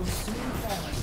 will soon fall.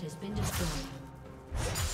Has been destroyed.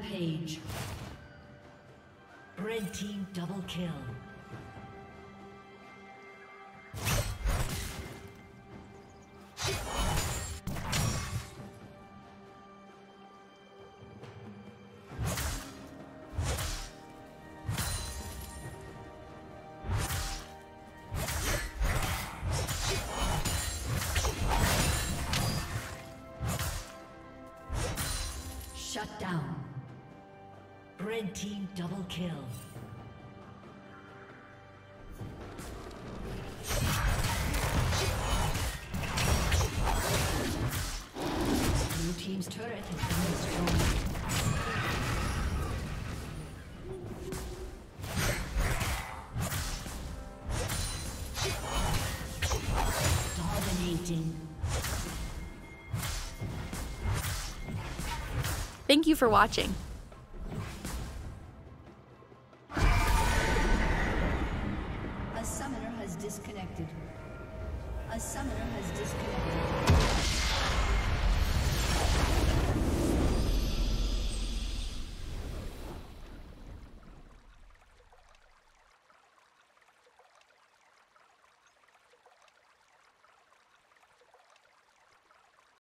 Rampage. Red team double kill. Shut down. Double kill. Blue team's turret has been destroyed. Dominating. Thank you for watching.